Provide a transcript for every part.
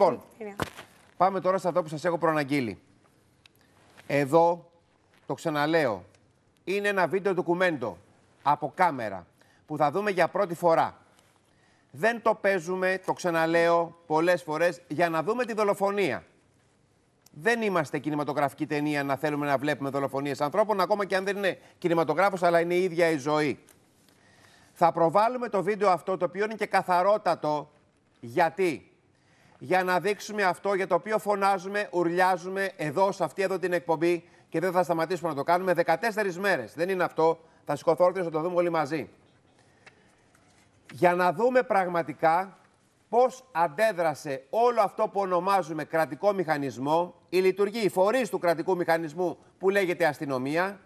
Λοιπόν, πάμε τώρα σε αυτό που σας έχω προαναγγείλει. Εδώ, το ξαναλέω, είναι ένα βίντεο ντοκουμέντο από κάμερα που θα δούμε για πρώτη φορά. Δεν το παίζουμε, το ξαναλέω πολλές φορές, για να δούμε τη δολοφονία. Δεν είμαστε κινηματογραφική ταινία να θέλουμε να βλέπουμε δολοφονίες ανθρώπων, ακόμα και αν δεν είναι κινηματογράφος, αλλά είναι η ίδια η ζωή. Θα προβάλλουμε το βίντεο αυτό, το οποίο είναι και καθαρότατο, γιατί για να δείξουμε αυτό για το οποίο φωνάζουμε, ουρλιάζουμε εδώ, σε αυτή εδώ την εκπομπή και δεν θα σταματήσουμε να το κάνουμε 14 μέρες. Δεν είναι αυτό. Θα σηκωθώ όρθιος, θα το δούμε όλοι μαζί. Για να δούμε πραγματικά πώς αντέδρασε όλο αυτό που ονομάζουμε κρατικό μηχανισμό, η λειτουργία, οι φορείς του κρατικού μηχανισμού που λέγεται αστυνομία,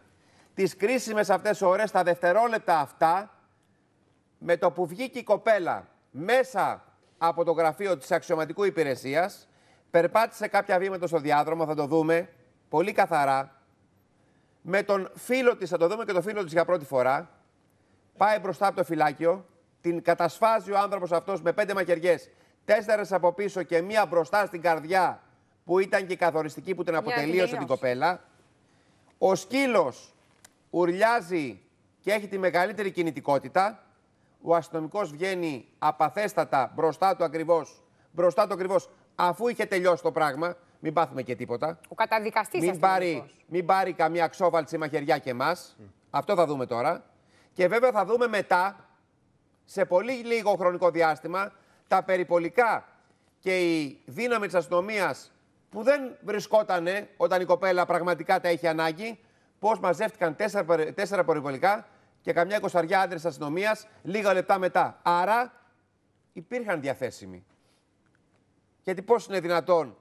τις κρίσιμες αυτές ώρες, τα δευτερόλεπτα αυτά, με το που βγήκε η κοπέλα μέσα από το γραφείο της αξιωματικού υπηρεσίας, περπάτησε κάποια βήματα στο διάδρομο, θα το δούμε. Πολύ καθαρά, με τον φίλο της, θα το δούμε και το φίλο της για πρώτη φορά, πάει μπροστά από το φυλάκιο, την κατασφάζει ο άνθρωπος αυτός με πέντε μαχαιριές, τέσσερες από πίσω και μία μπροστά στην καρδιά, που ήταν και η καθοριστική που την αποτελείωσε την κοπέλα. Ο σκύλος ουρλιάζει και έχει τη μεγαλύτερη κινητικότητα ο αστυνομικός βγαίνει απαθέστατα μπροστά του ακριβώς, μπροστά του ακριβώς, αφού είχε τελειώσει το πράγμα. Μην πάθουμε και τίποτα. Ο καταδικαστής μην πάρει, μην πάρει καμία ξόβαλτση μαχαιριά και εμάς. Αυτό θα δούμε τώρα. Και βέβαια θα δούμε μετά, σε πολύ λίγο χρονικό διάστημα, τα περιπολικά και η δύναμη της αστυνομίας που δεν βρισκότανε όταν η κοπέλα πραγματικά τα είχε ανάγκη, πώς μαζεύτηκαν τέσσερα, τέσσερα περιπολικά και καμιά εικοσαριά άντρες αστυνομίας λίγα λεπτά μετά. Άρα υπήρχαν διαθέσιμοι. Γιατί πώς είναι δυνατόν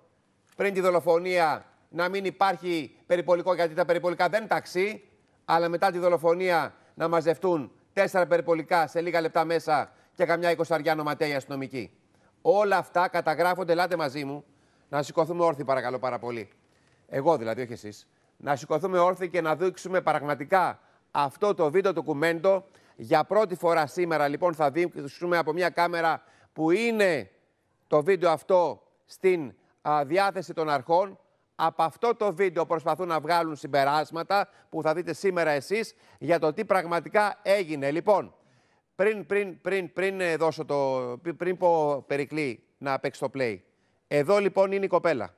πριν τη δολοφονία να μην υπάρχει περιπολικό, γιατί τα περιπολικά δεν ταξί, αλλά μετά τη δολοφονία να μαζευτούν τέσσερα περιπολικά σε λίγα λεπτά μέσα και καμιά εικοσαριά νοματέοι αστυνομικοί. Όλα αυτά καταγράφονται, ελάτε μαζί μου, να σηκωθούμε όρθιοι παρακαλώ πάρα πολύ. Εγώ δηλαδή, όχι εσείς. Να σηκωθούμε όρθιοι και να δείξουμε πραγματικά αυτό το βίντεο ντοκουμέντο. Για πρώτη φορά σήμερα λοιπόν θα δείξουμε από μια κάμερα που είναι το βίντεο αυτό στην διάθεση των αρχών. Από αυτό το βίντεο προσπαθούν να βγάλουν συμπεράσματα που θα δείτε σήμερα εσείς για το τι πραγματικά έγινε. Λοιπόν, πριν, πριν, πριν, πριν δώσω το, πριν πω Περικλή να παίξει το play. Εδώ λοιπόν είναι η κοπέλα.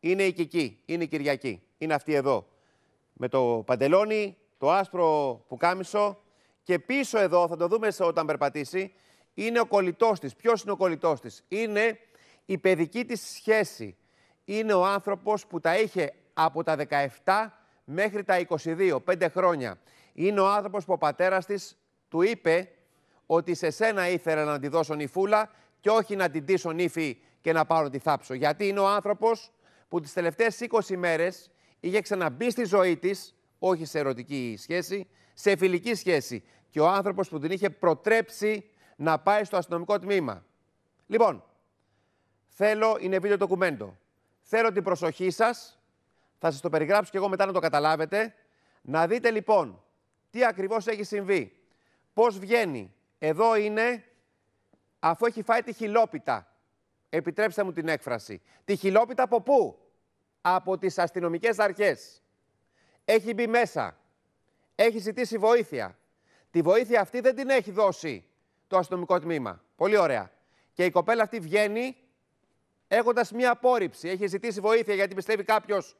Είναι η Κική, είναι η Κυριακή. Είναι αυτή εδώ. Με το παντελόνι, το άσπρο πουκάμισο και πίσω εδώ, θα το δούμε όταν περπατήσει, είναι ο κολλητός της. Ποιος είναι ο κολλητός της; Είναι η παιδική της σχέση. Είναι ο άνθρωπος που τα είχε από τα 17 μέχρι τα 22, 5 χρόνια. Είναι ο άνθρωπος που ο πατέρας της του είπε ότι σε σένα ήθελε να τη δώσω νυφούλα και όχι να την τίσω νύφη και να πάρω τη θάψω. Γιατί είναι ο άνθρωπος που τις τελευταίες 20 μέρες είχε ξαναμπεί στη ζωή της όχι σε ερωτική σχέση, σε φιλική σχέση. Και ο άνθρωπος που την είχε προτρέψει να πάει στο αστυνομικό τμήμα. Λοιπόν, θέλω, είναι βίντεο ντοκουμέντο. Θέλω την προσοχή σας, θα σας το περιγράψω και εγώ μετά να το καταλάβετε. Να δείτε λοιπόν τι ακριβώς έχει συμβεί. Πώς βγαίνει. Εδώ είναι, αφού έχει φάει τη χιλόπιτα. Επιτρέψτε μου την έκφραση. Τη χιλόπιτα από πού; Από τις αστυνομικές αρχές έχει μπει μέσα, έχει ζητήσει βοήθεια. Τη βοήθεια αυτή δεν την έχει δώσει το αστυνομικό τμήμα. Πολύ ωραία. Και η κοπέλα αυτή βγαίνει έχοντας μία απόρριψη. Έχει ζητήσει βοήθεια γιατί πιστεύει κάποιος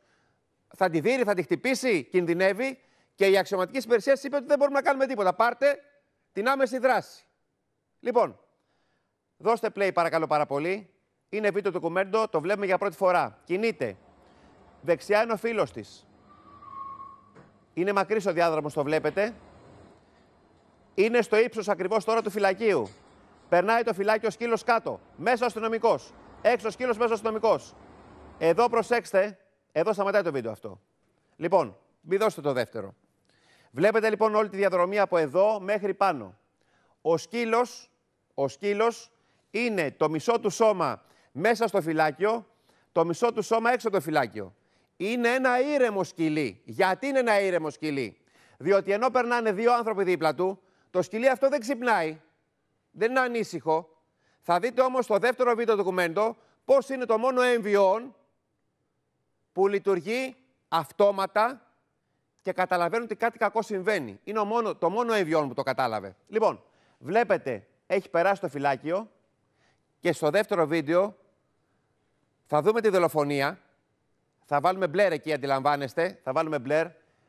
θα τη δει, θα τη χτυπήσει, κινδυνεύει. Και η αξιωματική υπηρεσία είπε ότι δεν μπορούμε να κάνουμε τίποτα. Πάρτε την άμεση δράση. Λοιπόν, δώστε play παρακαλώ πάρα πολύ. Είναι βίντεο ντοκουμέντο, το βλέπουμε για πρώτη φορά. Κινείται. Δεξιά είναι ο φίλος της. Είναι μακρύς ο διάδρομος, το βλέπετε. Είναι στο ύψος ακριβώς τώρα του φυλακίου. Περνάει το φυλάκιο σκύλο κάτω. Μέσα ο αστυνομικός. Έξω ο σκύλο, μέσα ο αστυνομικός. Εδώ προσέξτε. Εδώ σταματάει το βίντεο αυτό. Λοιπόν, μην δώσετε το δεύτερο. Βλέπετε λοιπόν όλη τη διαδρομή από εδώ μέχρι πάνω. Ο σκύλος, ο σκύλος είναι το μισό του σώμα μέσα στο φυλάκιο, το μισό του σώμα έξω το φυλάκιο είναι ένα ήρεμο σκυλί. Γιατί είναι ένα ήρεμο σκυλί; Διότι ενώ περνάνε δύο άνθρωποι δίπλα του, το σκυλί αυτό δεν ξυπνάει. Δεν είναι ανήσυχο. Θα δείτε όμως στο δεύτερο βίντεο ντοκουμέντο πώς είναι το μόνο MVO που λειτουργεί αυτόματα και καταλαβαίνουν ότι κάτι κακό συμβαίνει. Είναι ο μόνο, το μόνο MVO που το κατάλαβε. Λοιπόν, βλέπετε, έχει περάσει το φυλάκιο και στο δεύτερο βίντεο θα δούμε τη δολοφονία. Θα βάλουμε μπλερ εκεί, αντιλαμβάνεστε. Θα βάλουμε μπλερ.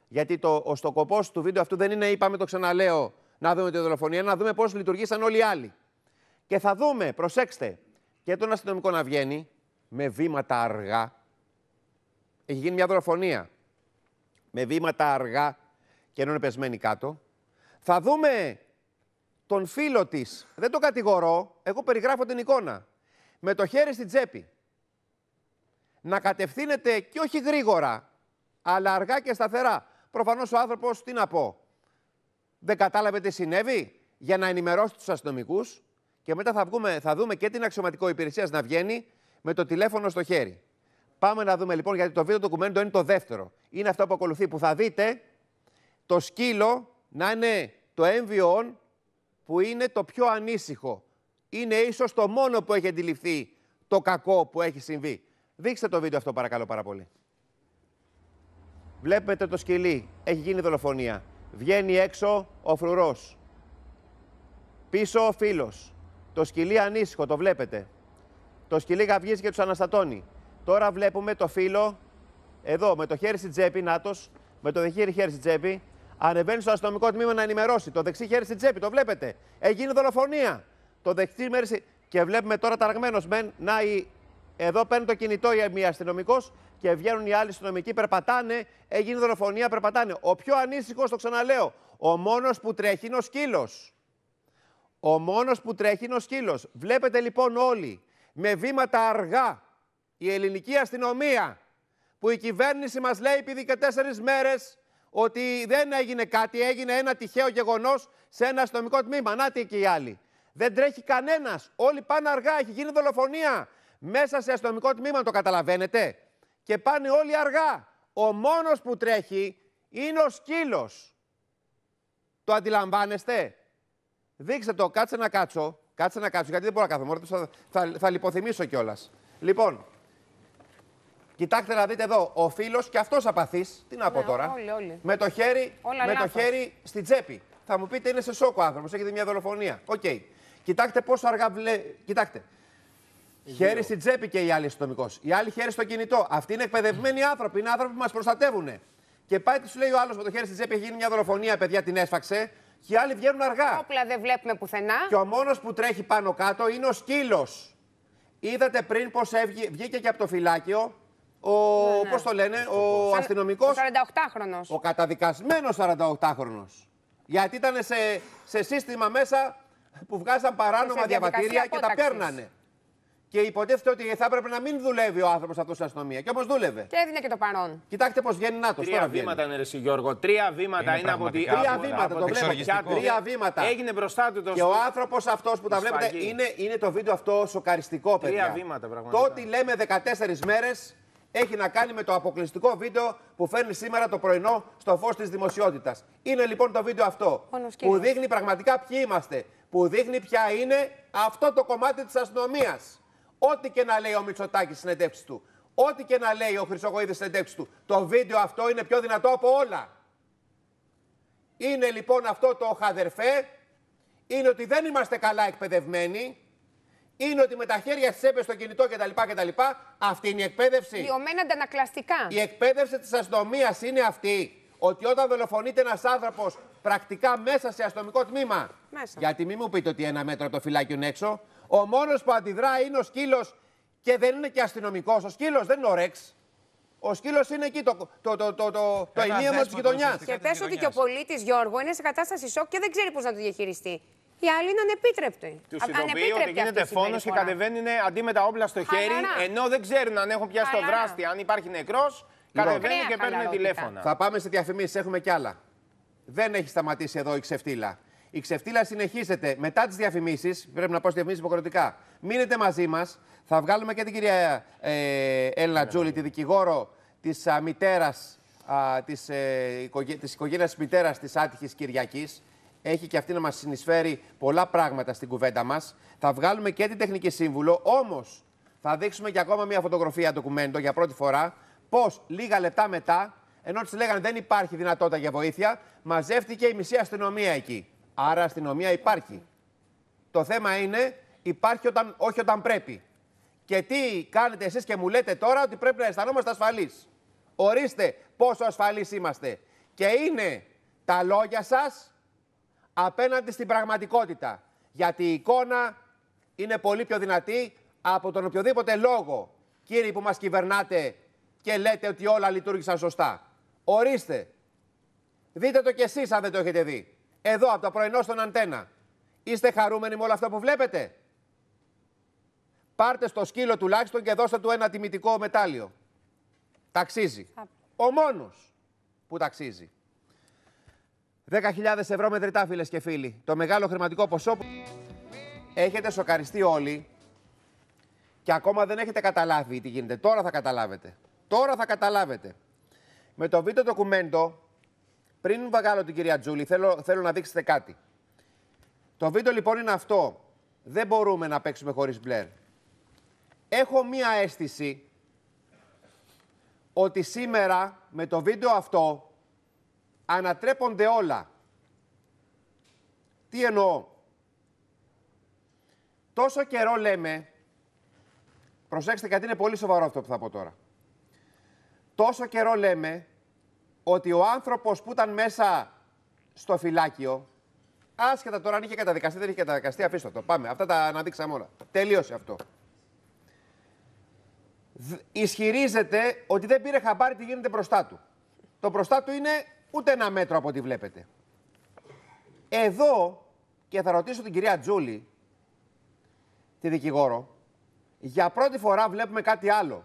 Γιατί το, ο στοκοπός του βίντεο αυτού δεν είναι, είπαμε το ξαναλέω, να δούμε τη δολοφονία, να δούμε πώς λειτουργήσαν όλοι οι άλλοι. Και θα δούμε, προσέξτε, και τον αστυνομικό να βγαίνει με βήματα αργά. Έχει γίνει μια δολοφονία. Με βήματα αργά και ενώ είναι πεσμένη κάτω. Θα δούμε τον φίλο της, δεν τον κατηγορώ, εγώ περιγράφω την εικόνα, με το χέρι στην τσέπη. Να κατευθύνεται και όχι γρήγορα, αλλά αργά και σταθερά. Προφανώς ο άνθρωπος, τι να πω, δεν κατάλαβε τι συνέβη για να ενημερώσει τους αστυνομικούς και μετά θα, βγούμε, θα δούμε και την αξιωματικό υπηρεσίας να βγαίνει με το τηλέφωνο στο χέρι. Πάμε να δούμε λοιπόν, γιατί το βίντεο ντοκουμέντο είναι το δεύτερο. Είναι αυτό που ακολουθεί, που θα δείτε το σκύλο να είναι το MVO που είναι το πιο ανήσυχο. Είναι ίσως το μόνο που έχει αντιληφθεί το κακό που έχει συμβεί. Δείξτε το βίντεο αυτό παρακαλώ πάρα πολύ. Βλέπετε το σκυλί. Έχει γίνει δολοφονία. Βγαίνει έξω ο φρουρός. Πίσω ο φίλος. Το σκυλί ανήσυχο, το βλέπετε. Το σκυλί γαυγίζει και τους αναστατώνει. Τώρα βλέπουμε το φίλο εδώ με το χέρι στην τσέπη, νάτος, με το δεχείρι χέρι στην τσέπη, ανεβαίνει στο αστυνομικό τμήμα να ενημερώσει. Το δεξί χέρι στην τσέπη, το βλέπετε. Έγινε δολοφονία. Το δεξί μέρη. Και βλέπουμε τώρα ταραγμένος μεν να η... Εδώ παίρνει το κινητό η μία αστυνομικός και βγαίνουν οι άλλοι αστυνομικοί, περπατάνε. Έγινε δολοφονία, περπατάνε. Ο πιο ανήσυχος, το ξαναλέω, ο μόνος που τρέχει είναι ο σκύλος. Ο μόνος που τρέχει είναι ο σκύλος. Βλέπετε λοιπόν όλοι με βήματα αργά η ελληνική αστυνομία που η κυβέρνηση μας λέει επειδή και τέσσερις μέρες ότι δεν έγινε κάτι, έγινε ένα τυχαίο γεγονός σε ένα αστυνομικό τμήμα. Να τι και οι άλλοι. Δεν τρέχει κανένας. Όλοι πάνε αργά. Έχει γίνει δολοφονία. Μέσα σε αστυνομικό τμήμα το καταλαβαίνετε. Και πάνε όλοι αργά. Ο μόνος που τρέχει είναι ο σκύλος. Το αντιλαμβάνεστε; Δείξτε το, κάτσε να κάτσω. Κάτσε να κάτσω, γιατί δεν μπορώ να κάθομαι. Θα, θα, θα λιποθυμίσω κιόλας. Λοιπόν, κοιτάξτε να δείτε εδώ. Ο φίλος και αυτός απαθής. Τι να πω ναι, τώρα; Όλοι, όλοι. Με το χέρι, με το χέρι στην τσέπη. Θα μου πείτε είναι σε σοκ ο άνθρωπος. Έχετε μια δολοφονία. OK. Okay. Κοιτάξτε πόσο αργά βλέ... Κοιτάξτε. Χέρι στην τσέπη και οι άλλοι αστυνομικό. Οι άλλοι χέρι στο κινητό. Αυτοί είναι εκπαιδευμένοι άνθρωποι. Είναι άνθρωποι που μας προστατεύουν. Και πάει τι σου λέει ο άλλος με το χέρι στην τσέπη έχει γίνει μια δολοφονία, παιδιά την έσφαξε και οι άλλοι βγαίνουν αργά. Όπλα δεν βλέπουμε πουθενά. Και ο μόνος που τρέχει πάνω κάτω είναι ο σκύλος. Είδατε πριν πώς βγήκε και από το φυλάκιο ο. Ναι, ναι. Πώς το λένε, ο, ο αστυνομικός. Ο 48χρονο. Ο καταδικασμένος 48χρονο. Γιατί ήταν σε, σε σύστημα μέσα που βγάζαν παράνομα διαβατήρια και τα παίρνανε. Και υποτίθεται ότι θα έπρεπε να μην δουλεύει ο άνθρωπος αυτός στην αστυνομία. Και όμω δούλευε. Και έδινε και το παρόν. Κοιτάξτε πώς βγαίνει να το Τρία βήματα είναι ρε Γιώργο. Τρία βήματα είναι, είναι από τη. Τρία βήματα το βλέπω. Τρία βήματα. Έγινε μπροστά του το Και ο άνθρωπος αυτός που τα βλέπετε είναι, είναι το βίντεο αυτό σοκαριστικό, παιδιά. Τρία βήματα πραγματικά. Το ότι λέμε 14 μέρες έχει να κάνει με το αποκλειστικό βίντεο που φέρνει σήμερα το πρωινό στο φως της δημοσιότητας. Είναι λοιπόν το βίντεο αυτό που δείχνει πραγματικά ποιοι είμαστε. Που δείχνει ποια είναι αυτό το κομμάτι της αστυνομίας. Ό,τι και να λέει ο Μητσοτάκης στην συνεντεύξη του, ό,τι και να λέει ο Χρυσογοίδη στην συνεντεύξη του, το βίντεο αυτό είναι πιο δυνατό από όλα. Είναι λοιπόν αυτό το χαδερφέ, είναι ότι δεν είμαστε καλά εκπαιδευμένοι, είναι ότι με τα χέρια στις έπε στο κινητό κτλ. κτλ. Αυτή είναι η εκπαίδευση. Διωμένα αντανακλαστικά. Η εκπαίδευση της αστυνομίας είναι αυτή. Ότι όταν δολοφονείται ένας άνθρωπος πρακτικά μέσα σε αστυνομικό τμήμα. Μέσα. Γιατί μην μου πείτε ότι ένα μέτρο από το φυλάκιο είναι έξω. Ο μόνος που αντιδρά είναι ο σκύλος και δεν είναι και αστυνομικός. Ο σκύλος δεν είναι ο Ρεξ. Ο σκύλος είναι εκεί, το, το, το, το, το, το ενίαμο της γειτονιάς. Και πες ότι και ο πολίτης Γιώργο είναι σε κατάσταση σοκ και δεν ξέρει πώς να το διαχειριστεί. Οι άλλοι είναι ανεπίτρεπτοι. Του ειδοποιεί ότι γίνεται φόνος και κατεβαίνουν αντί με τα όπλα στο χέρι, ενώ δεν ξέρουν αν έχουν πιάσει το δράστη, αν υπάρχει νεκρός. Λοιπόν, κατεβαίνουν και παίρνουν τηλέφωνα. Θα πάμε σε διαφημίσεις, έχουμε κι άλλα. Δεν έχει σταματήσει εδώ η ξεφτύλα. Η ξεφτύλα συνεχίζεται μετά τις διαφημίσεις. Πρέπει να πω στις διαφημίσεις υποχρεωτικά. Μείνετε μαζί μας. Θα βγάλουμε και την κυρία ε, Έλληνα Τζούλη, τη δικηγόρο της μητέρας της ε, της οικογένειας τη μητέρας της άτυχης Κυριακής. έχει και αυτή να μας συνεισφέρει πολλά πράγματα στην κουβέντα μας. Θα βγάλουμε και την τεχνική σύμβουλο. Όμως θα δείξουμε και ακόμα μια φωτογραφία ντοκουμέντο για πρώτη φορά. Πώς λίγα λεπτά μετά, ενώ της λέγανε δεν υπάρχει δυνατότητα για βοήθεια, μαζεύτηκε η μισή αστυνομία εκεί. Άρα αστυνομία υπάρχει. Το θέμα είναι υπάρχει όταν, όχι όταν πρέπει. Και τι κάνετε εσείς και μου λέτε τώρα ότι πρέπει να αισθανόμαστε ασφαλείς. Ορίστε πόσο ασφαλείς είμαστε. Και είναι τα λόγια σας απέναντι στην πραγματικότητα. Γιατί η εικόνα είναι πολύ πιο δυνατή από τον οποιοδήποτε λόγο, κύριοι που μας κυβερνάτε και λέτε ότι όλα λειτουργήσαν σωστά. Ορίστε. Δείτε το κι εσείς αν δεν το έχετε δει. Εδώ από το πρωινό στον αντένα. Είστε χαρούμενοι με όλο αυτό που βλέπετε; Πάρτε στο σκύλο τουλάχιστον και δώστε του ένα τιμητικό μετάλλιο. Ταξίζει. Ο μόνος που ταξίζει. 10.000 ευρώ μετρητά, φίλες και φίλοι. Το μεγάλο χρηματικό ποσό που έχετε σοκαριστεί όλοι και ακόμα δεν έχετε καταλάβει τι γίνεται. Τώρα θα καταλάβετε. Τώρα θα καταλάβετε. Με το βίντεο ντοκουμέντο, πριν βγάλω την κυρία Τζούλη, θέλω, θέλω να δείξετε κάτι. Το βίντεο λοιπόν είναι αυτό. Δεν μπορούμε να παίξουμε χωρίς μπλερ. Έχω μία αίσθηση ότι σήμερα με το βίντεο αυτό ανατρέπονται όλα. Τι εννοώ; Τόσο καιρό λέμε, προσέξτε γιατί είναι πολύ σοβαρό αυτό που θα πω τώρα. Τόσο καιρό λέμε ότι ο άνθρωπος που ήταν μέσα στο φυλάκιο, άσχετα τώρα αν είχε καταδικαστεί, δεν είχε καταδικαστεί, αφήστε το. Πάμε, αυτά τα αναδείξαμε όλα. Τελείωσε αυτό. Ισχυρίζεται ότι δεν πήρε χαμπάρι τι γίνεται μπροστά του. Το μπροστά του είναι ούτε ένα μέτρο από ό,τι βλέπετε. Εδώ, και θα ρωτήσω την κυρία Τζούλη, τη δικηγόρο, για πρώτη φορά βλέπουμε κάτι άλλο.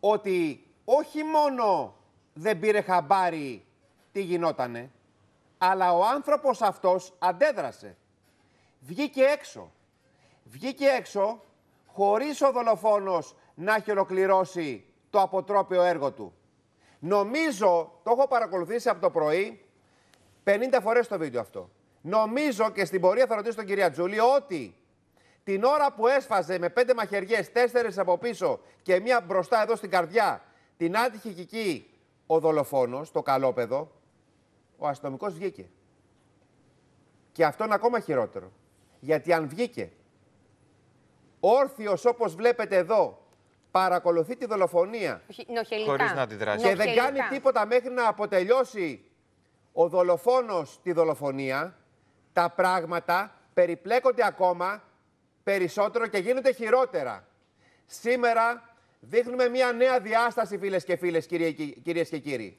Ότι όχι μόνο δεν πήρε χαμπάρι τι γινότανε, αλλά ο άνθρωπος αυτός αντέδρασε. Βγήκε έξω. Βγήκε έξω χωρίς ο δολοφόνος να έχει ολοκληρώσει το αποτρόπαιο έργο του. Νομίζω, το έχω παρακολουθήσει από το πρωί 50 φορές το βίντεο αυτό. Νομίζω και στην πορεία θα ρωτήσω τον κυρία Τζούλη ότι την ώρα που έσφαζε με πέντε μαχαιριές, τέσσερις από πίσω και μία μπροστά εδώ στην καρδιά, την άτυχη κική ο δολοφόνος, το καλόπεδο, ο αστυνομικός βγήκε. Και αυτό είναι ακόμα χειρότερο. Γιατί αν βγήκε όρθιος όπως βλέπετε εδώ, παρακολουθεί τη δολοφονία Χωρίς να και δεν κάνει τίποτα μέχρι να αποτελειώσει ο δολοφόνος τη δολοφονία, τα πράγματα περιπλέκονται ακόμα περισσότερο και γίνονται χειρότερα. Σήμερα δείχνουμε μια νέα διάσταση, φίλες και φίλες, κυρίες και κύριοι,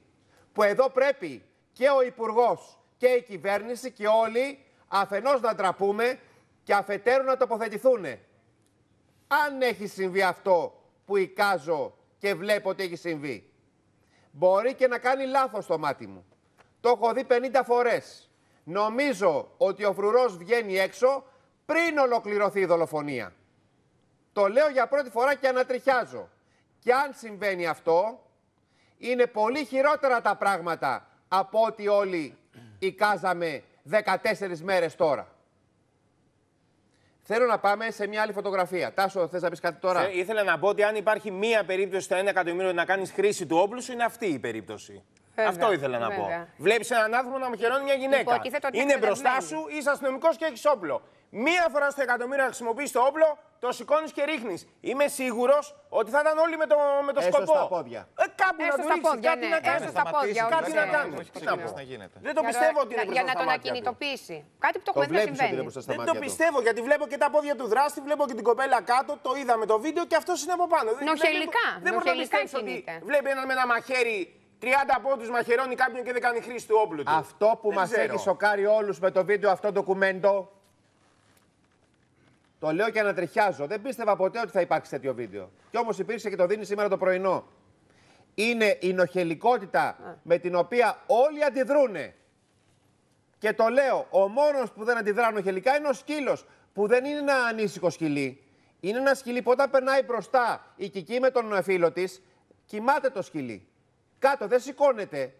που εδώ πρέπει και ο Υπουργός και η κυβέρνηση και όλοι αφενός να τραπούμε και αφετέρου να τοποθετηθούν. Αν έχει συμβεί αυτό που εικάζω και βλέπω ότι έχει συμβεί. Μπορεί και να κάνει λάθος το μάτι μου. Το έχω δει 50 φορές. Νομίζω ότι ο φρουρός βγαίνει έξω πριν ολοκληρωθεί η δολοφονία. Το λέω για πρώτη φορά και ανατριχιάζω. Και αν συμβαίνει αυτό, είναι πολύ χειρότερα τα πράγματα από ό,τι όλοι εικάζαμε 14 μέρες τώρα. Θέλω να πάμε σε μια άλλη φωτογραφία. Τάσο, θες να πεις κάτι τώρα; Ε, ήθελα να πω ότι αν υπάρχει μία περίπτωση στο 1 εκατομμύριο να κάνεις χρήση του όπλου είναι αυτή η περίπτωση. Αυτό ήθελα να πω. Βλέπεις έναν άνθρωπο να μαχαιρώνει μια γυναίκα. Λοιπόν, είναι μπροστά σου, είσαι αστυνομικός και έχεις όπλο. Μία φορά στο εκατομμύριο να χρησιμοποιήσει το όπλο, το σηκώνεις και ρίχνεις. Είμαι σίγουρος ότι θα ήταν όλοι με το, με το σκοπό. Στα πόδια. Ε, κάπου να του ρίξεις, κάτι ναι, να κάνεις. Στα πόδια, κάτι να κάνει. Δεν το πιστεύω ότι είναι Για να τον ακινητοποιήσει. Κάτι που το έχουμε να συμβαίνει. Δεν το πιστεύω γιατί βλέπω και τα πόδια του δράστη, βλέπω και την κοπέλα κάτω, το είδαμε το βίντεο και αυτός είναι από πάνω. Νοχελικά. Δεν μπορεί να πιστεύεις ότι βλέπει ένα με ένα μαχαίρι 30 πόντους μαχαιρώνει κάποιον και δεν κάνει χρήση του όπλου του. Αυτό που μας έχει σοκάρει όλους με το βίντεο αυτό ντοκουμέντο το λέω και ανατριχιάζω. Δεν πίστευα ποτέ ότι θα υπάρξει τέτοιο βίντεο. Κι όμως υπήρξε και το δίνει σήμερα το πρωινό. Είναι η νοχελικότητα με την οποία όλοι αντιδρούν. Και το λέω, ο μόνος που δεν αντιδρά νοχελικά είναι ο σκύλος. Που δεν είναι ένα ανήσυχο σκυλί. Είναι ένα σκυλί που όταν περνάει μπροστά η κική με τον φίλο της, κοιμάται το σκυλί. Κάτω δεν σηκώνεται.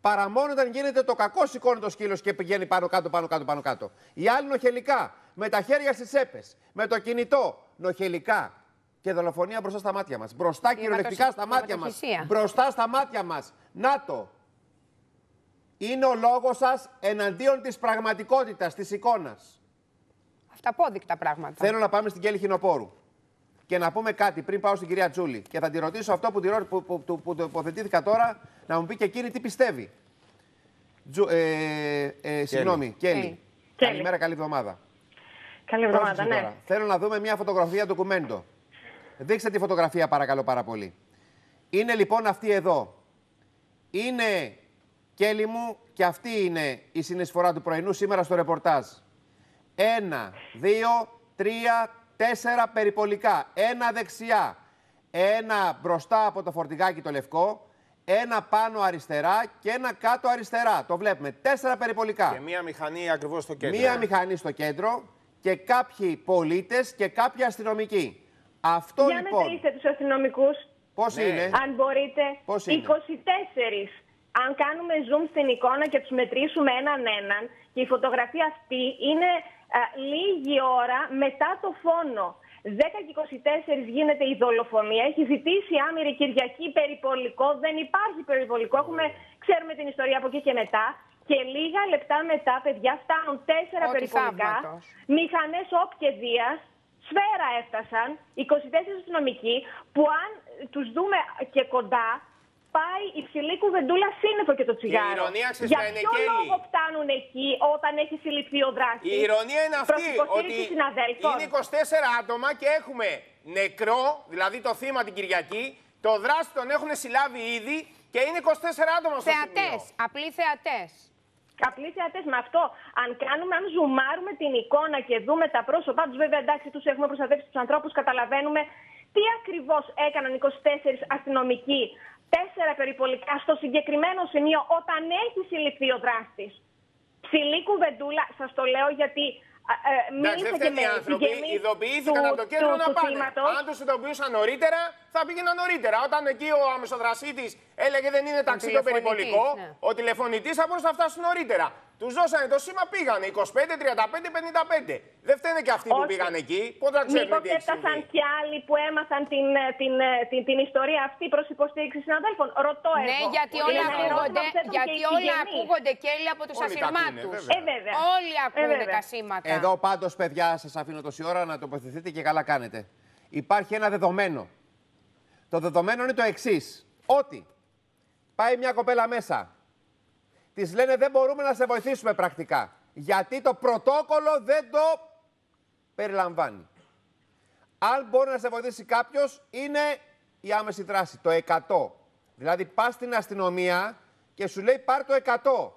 Παρά μόνο όταν γίνεται το κακό σηκώνει το σκύλο και πηγαίνει πάνω κάτω, πάνω κάτω, πάνω κάτω. Οι άλλοι νοχελικά, με τα χέρια στις έπες, με το κινητό, νοχελικά. Και δολοφονία μπροστά στα μάτια μας. Μπροστά κυριολεκτικά στα μάτια μας. Μπροστά στα μάτια μας. Να το. Είναι ο λόγος σας εναντίον της πραγματικότητας, της εικόνας. Αυταπόδεικτα πράγματα. Θέλω να πάμε στην Κέλη Χινοπόρου. Και να πούμε κάτι πριν πάω στην κυρία Τζούλη. Και θα τη ρωτήσω αυτό που, τη, που, που, που, που το υποθετήθηκα τώρα, να μου πει και εκείνη τι πιστεύει. Τζου, ε, ε, συγγνώμη, Κέλλη. Καλημέρα, καλή εβδομάδα. Καλή εβδομάδα, ναι. Θέλω να δούμε μια φωτογραφία ντοκουμέντο. Δείξτε τη φωτογραφία παρακαλώ πάρα πολύ. Είναι λοιπόν αυτή εδώ. Είναι, Κέλλη μου, και αυτή είναι η συνεισφορά του πρωινού σήμερα στο ρεπορτάζ. Ένα, δύο, τρία, τέσσερα περιπολικά. Ένα δεξιά, ένα μπροστά από το φορτηγάκι το λευκό, ένα πάνω αριστερά και ένα κάτω αριστερά. Το βλέπουμε. Τέσσερα περιπολικά. Και μία μηχανή ακριβώς στο κέντρο. Μία μηχανή στο κέντρο και κάποιοι πολίτες και κάποιοι αστυνομικοί. Αυτό Για λοιπόν. Για να τους αστυνομικούς. Πώς ναι. είναι; Αν μπορείτε. Πώς είναι; 24. Αν κάνουμε zoom στην εικόνα και τους μετρήσουμε έναν έναν και η φωτογραφία αυτή είναι λίγη ώρα μετά το φόνο. 10 και 24 γίνεται η δολοφονία. Έχει ζητήσει άμυρη Κυριακή περιπολικό. Δεν υπάρχει περιπολικό. Έχουμε, ξέρουμε την ιστορία από εκεί και μετά. Και λίγα λεπτά μετά, παιδιά, φτάνουν τέσσερα Ό, περιπολικά. Μηχανές όπ Σφαίρα έφτασαν. 24 αστυνομικοί που αν τους δούμε και κοντά πάει η ψηλή κουβεντούλα σύννεφο και το τσιγάρο. Η ηρωνία Για ποιο λόγο φτάνουν εκεί όταν έχει συλληφθεί ο δράστη; Η ηρωνία είναι αυτή. Ότι είναι 24 άτομα και έχουμε νεκρό, δηλαδή το θύμα την Κυριακή. Το δράστη τον έχουν συλλάβει ήδη και είναι 24 άτομα στο θεατές, Απλοί θεατές. Απλοί θεατές με αυτό. Αν κάνουμε, αν ζουμάρουμε την εικόνα και δούμε τα πρόσωπά τους, βέβαια εντάξει, τους έχουμε προστατεύσει τους ανθρώπους, καταλαβαίνουμε τι ακριβώς έκαναν 24 αστυνομικοί τέσσερα περιπολικά στο συγκεκριμένο σημείο όταν έχει συλληφθεί ο δράστης. Ψηλή κουβεντούλα, σας το λέω γιατί ε, μίλησα και με άνθρωποι ειδοποιήθηκαν από το κέντρο να πάνε. Αν τους ειδοποιούσαν νωρίτερα, θα πήγαιναν νωρίτερα. Όταν εκεί ο αμεσοδρασίτης έλεγε δεν είναι ταξί το περιπολικό, ναι. ο τηλεφωνητής θα μπορούσε να φτάσει νωρίτερα. Τους δώσανε το σήμα, πήγανε 25, 35, 55. Δεν φταίνε και αυτοί που πήγαν εκεί. Πότε θα ξέρουν τι έφτασαν και άλλοι που έμαθαν την, την, την, την, ιστορία αυτή προς υποστήριξη συναδέλφων; Ρωτώ ναι, εγώ. Ναι, γιατί όλα ακούγονται, γιατί όλα ακούγονται και όλοι από τους ασυρμάτου. Ε, βέβαια. Όλοι ακούγονται ε, τα σήματα. Εδώ πάντως, παιδιά, σας αφήνω τόση ώρα να τοποθετηθείτε και καλά κάνετε. Υπάρχει ένα δεδομένο. Το δεδομένο είναι το εξής. Ότι πάει μια κοπέλα μέσα Της λένε δεν μπορούμε να σε βοηθήσουμε πρακτικά. Γιατί το πρωτόκολλο δεν το περιλαμβάνει. Αν μπορεί να σε βοηθήσει κάποιος, είναι η άμεση δράση, το 100. Δηλαδή, πας στην αστυνομία και σου λέει πάρ το 100.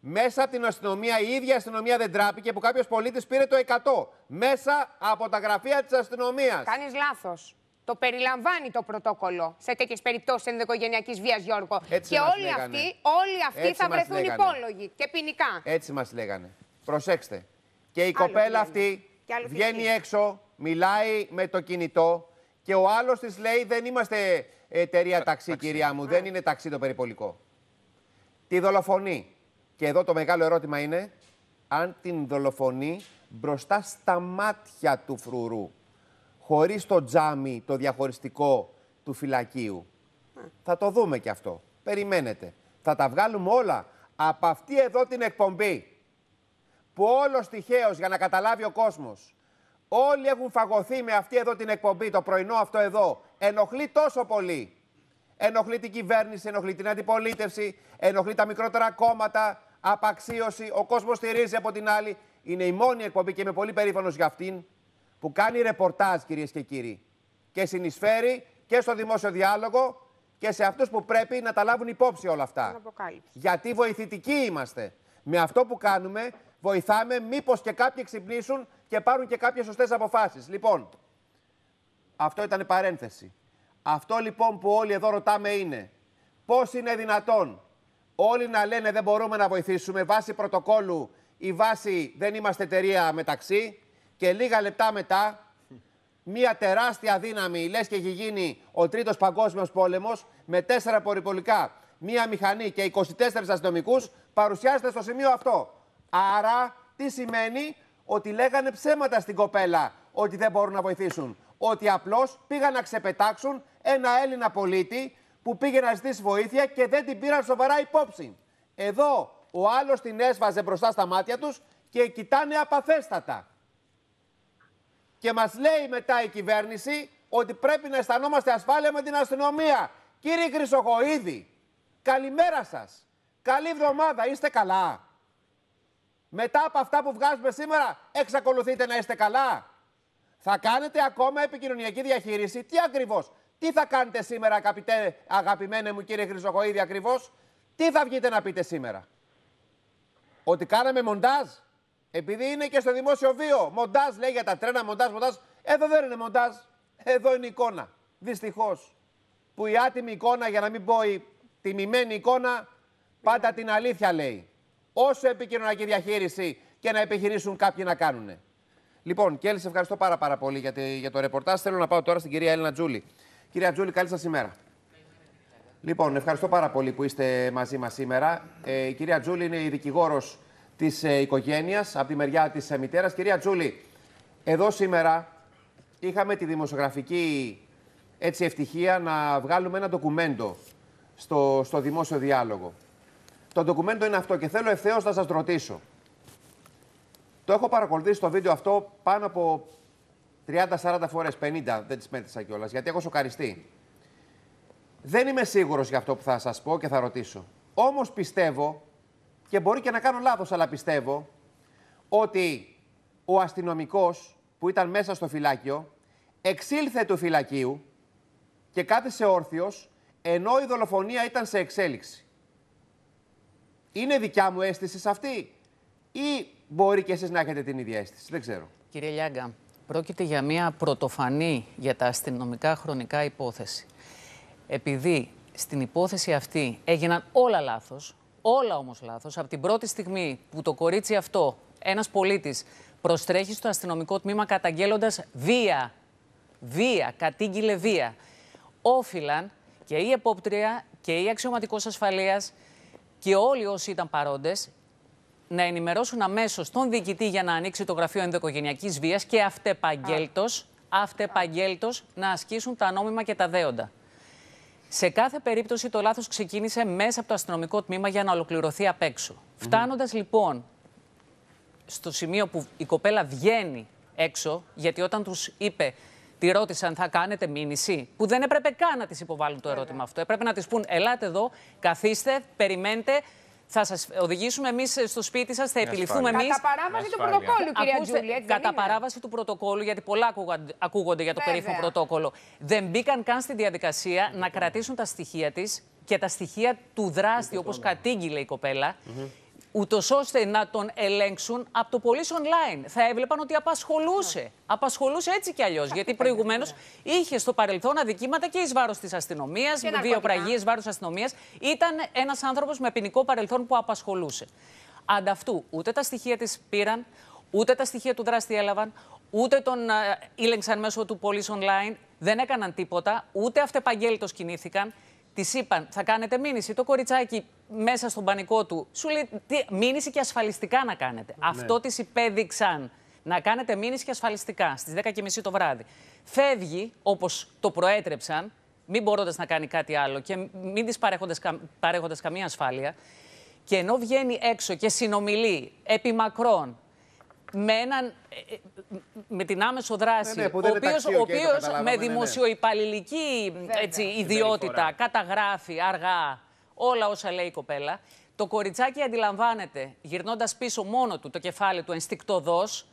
Μέσα από την αστυνομία, η ίδια αστυνομία δεν τράπηκε που κάποιος πολίτης πήρε το 100. Μέσα από τα γραφεία της αστυνομίας. Κάνεις λάθος. Το περιλαμβάνει το πρωτόκολλο σε τέτοιες περιπτώσεις ενδοοικογενειακής βίας, Γιώργο. Έτσι και όλοι αυτοί, όλοι αυτοί θα βρεθούν λέγανε. υπόλογοι και ποινικά. Έτσι μας λέγανε. Προσέξτε. Και η κοπέλα αυτή βγαίνει έξω, μιλάει με το κινητό και ο άλλος της λέει: Δεν είμαστε εταιρεία ταξί, κυρία μου. Δεν είναι ταξί το περιπολικό. Τη δολοφονεί. Και εδώ το μεγάλο ερώτημα είναι αν την δολοφονεί μπροστά στα μάτια του φρουρού χωρίς το τζάμι το διαχωριστικό του φυλακίου. Θα το δούμε και αυτό. Περιμένετε. Θα τα βγάλουμε όλα από αυτή εδώ την εκπομπή. Που όλος τυχαίως για να καταλάβει ο κόσμος. Όλοι έχουν φαγωθεί με αυτή εδώ την εκπομπή, το πρωινό αυτό εδώ. Ενοχλεί τόσο πολύ. Ενοχλεί την κυβέρνηση, ενοχλεί την αντιπολίτευση, ενοχλεί τα μικρότερα κόμματα, απαξίωση. Ο κόσμος στηρίζει από την άλλη. Είναι η μόνη εκπομπή και είμαι πολύ περήφανος για αυτήν που κάνει ρεπορτάζ, κυρίες και κύριοι, και συνεισφέρει και στο δημόσιο διάλογο και σε αυτούς που πρέπει να τα λάβουν υπόψη όλα αυτά. Γιατί βοηθητικοί είμαστε. Με αυτό που κάνουμε, βοηθάμε μήπως και κάποιοι ξυπνήσουν και πάρουν και κάποιες σωστές αποφάσεις. Λοιπόν, αυτό ήταν παρένθεση. Αυτό λοιπόν που όλοι εδώ ρωτάμε είναι πώς είναι δυνατόν όλοι να λένε δεν μπορούμε να βοηθήσουμε βάσει πρωτοκόλλου ή βάσει δεν είμαστε εταιρεία μεταξύ και λίγα λεπτά μετά μια τεράστια δύναμη, λες και έχει γίνει ο τρίτος παγκόσμιος πόλεμος, με τέσσερα πορυπολικά, μία μηχανή και 24 αστυνομικούς παρουσιάζεται στο σημείο αυτό. Άρα, τι σημαίνει; Ότι λέγανε ψέματα στην κοπέλα ότι δεν μπορούν να βοηθήσουν. Ότι απλώς πήγαν να ξεπετάξουν ένα Έλληνα πολίτη που πήγε να ζητήσει βοήθεια και δεν την πήραν σοβαρά υπόψη. Εδώ ο άλλος την έσβαζε μπροστά στα μάτια τους και κοιτάνε απαθέστατα. Και μας λέει μετά η κυβέρνηση ότι πρέπει να αισθανόμαστε ασφάλεια με την αστυνομία. Κύριε Χρυσοχοίδη, καλημέρα σας. Καλή εβδομάδα, είστε καλά. Μετά από αυτά που βγάζουμε σήμερα, εξακολουθείτε να είστε καλά. Θα κάνετε ακόμα επικοινωνιακή διαχείριση. Τι ακριβώς; Τι θα κάνετε σήμερα, αγαπητέ, αγαπημένε μου κύριε Χρυσοχοίδη, ακριβώς; Τι θα βγείτε να πείτε σήμερα; Ότι κάναμε μοντάζ; Επειδή είναι και στο δημόσιο βίο. Μοντάζ λέει για τα τρένα, μοντάζ, μοντάζ. Εδώ δεν είναι μοντάζ. Εδώ είναι εικόνα. Δυστυχώς. Που η άτιμη εικόνα, για να μην πω η τιμημένη εικόνα, πάντα την αλήθεια λέει. Όσο επικοινωνιακή διαχείριση και να επιχειρήσουν κάποιοι να κάνουν. Λοιπόν, Κέλλη, σε ευχαριστώ πάρα, πάρα πολύ για, για το ρεπορτάζ. Θέλω να πάω τώρα στην κυρία Έλληνα Τζούλη. Κυρία Τζούλη, καλή σας ημέρα. Λοιπόν, ευχαριστώ πάρα πολύ που είστε μαζί μας σήμερα. Ε, η κυρία Τζούλη είναι η δικηγόρος της ε, οικογένειας από τη μεριά της ε, μητέρας. Κυρία Τζούλη, εδώ σήμερα είχαμε τη δημοσιογραφική έτσι, ευτυχία να βγάλουμε ένα ντοκουμέντο στο, στο δημόσιο διάλογο. Το ντοκουμέντο είναι αυτό και θέλω ευθέως να σας ρωτήσω. Το έχω παρακολουθήσει το βίντεο αυτό πάνω από 30-40 φορές, 50, δεν τις μέτρησα κιόλας, γιατί έχω σοκαριστεί. Δεν είμαι σίγουρος για αυτό που θα σας πω και θα ρωτήσω. Όμως πιστεύω, και μπορεί και να κάνω λάθος, αλλά πιστεύω, ότι ο αστυνομικός που ήταν μέσα στο φυλάκιο εξήλθε του φυλακίου και κάθισε όρθιος ενώ η δολοφονία ήταν σε εξέλιξη. Είναι δικιά μου αίσθηση σε αυτή ή μπορεί και εσείς να έχετε την ίδια αίσθηση. Δεν ξέρω. Κύριε Λιάγκα, πρόκειται για μια πρωτοφανή για τα αστυνομικά χρονικά υπόθεση. Επειδή στην υπόθεση αυτή έγιναν όλα λάθος, όλα όμως λάθος, από την πρώτη στιγμή που το κορίτσι αυτό, ένας πολίτης, προστρέχει στο αστυνομικό τμήμα καταγγέλλοντας βία, βία, κατήγγειλε βία, όφυλαν και η επόπτρια και η αξιωματικός ασφαλείας και όλοι όσοι ήταν παρόντες να ενημερώσουν αμέσως τον διοικητή για να ανοίξει το γραφείο ενδοοικογενειακής βίας και αυτεπαγγέλτος, αυτεπαγγέλτος να ασκήσουν τα νόμιμα και τα δέοντα. Σε κάθε περίπτωση το λάθος ξεκίνησε μέσα από το αστυνομικό τμήμα για να ολοκληρωθεί απ' έξω. Φτάνοντας λοιπόν στο σημείο που η κοπέλα βγαίνει έξω, γιατί όταν τους είπε Τη ρώτησαν, θα κάνετε μήνυση. Που δεν έπρεπε καν να της υποβάλουν το ερώτημα αυτό. Έπρεπε να της πούν, ελάτε εδώ, καθίστε, περιμένετε. Θα σας οδηγήσουμε εμείς στο σπίτι σας, θα επιληφθούμε εμείς. Κατά παράβαση του πρωτοκόλλου, κυρία Ακούστε, Τζούλη. Έτσι κατά παράβαση του πρωτοκόλλου, γιατί πολλά ακούγονται για το περίφημο πρωτόκολλο. Δεν μπήκαν καν στη διαδικασία να κρατήσουν τα στοιχεία της και τα στοιχεία του δράστη, όπως κατήγγειλε η κοπέλα ούτως ώστε να τον ελέγξουν από το Police Online. Θα έβλεπαν ότι απασχολούσε. Ναι. Απασχολούσε έτσι κι αλλιώς. Γιατί προηγουμένως είχε στο παρελθόν αδικήματα και εις βάρος της αστυνομίας, βιοπραγίε βάρος αστυνομίας. Ήταν ένας άνθρωπος με ποινικό παρελθόν που απασχολούσε. Ανταυτού, ούτε τα στοιχεία της πήραν, ούτε τα στοιχεία του δράστη έλαβαν, ούτε τον ήλεγξαν μέσω του Police Online, δεν έκαναν τίποτα, ούτε αυτεπαγγέλτο κινήθηκαν. Της είπαν, θα κάνετε μήνυση. Το κοριτσάκι μέσα στον πανικό του σου λέει τι, μήνυση και ασφαλιστικά να κάνετε. Ναι. Αυτό τη υπέδειξαν. Να κάνετε μήνυση και ασφαλιστικά στις 10.30 το βράδυ. Φεύγει όπως το προέτρεψαν, μην μπορώντας να κάνει κάτι άλλο και μην της παρέχοντας καμία ασφάλεια. Και ενώ βγαίνει έξω και συνομιλεί επί μακρόν με, έναν, ε, ε, με την άμεσο δράση, ναι, ναι, ο οποίος, ο οποίος με ναι, δημοσιοϊπαλληλική έτσι, ιδιότητα καταγράφει αργά όλα όσα λέει η κοπέλα, το κοριτσάκι αντιλαμβάνεται, γυρνώντας πίσω μόνο του το κεφάλι του ενστικτοδός,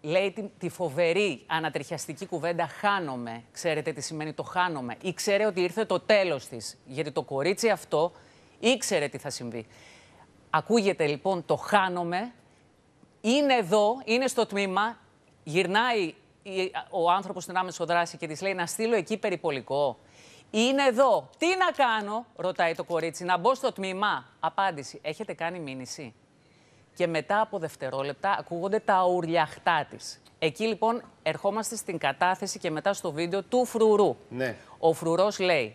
λέει τη, τη φοβερή ανατριχιαστική κουβέντα «χάνομαι». Ξέρετε τι σημαίνει το «χάνομαι» ή ξέρει ότι ήρθε το τέλος της, γιατί το κορίτσι αυτό ήξερε τι θα συμβεί. Ακούγεται λοιπόν το «χάνομαι», είναι εδώ, είναι στο τμήμα, γυρνάει ο άνθρωπος στην άμεσο δράση και της λέει να στείλω εκεί περιπολικό. Είναι εδώ. Τι να κάνω, ρωτάει το κορίτσι, να μπω στο τμήμα. Απάντηση. Έχετε κάνει μήνυση. Και μετά από δευτερόλεπτα ακούγονται τα ουρλιαχτά της. Εκεί λοιπόν ερχόμαστε στην κατάθεση και μετά στο βίντεο του φρουρού. Ναι. Ο φρουρός λέει,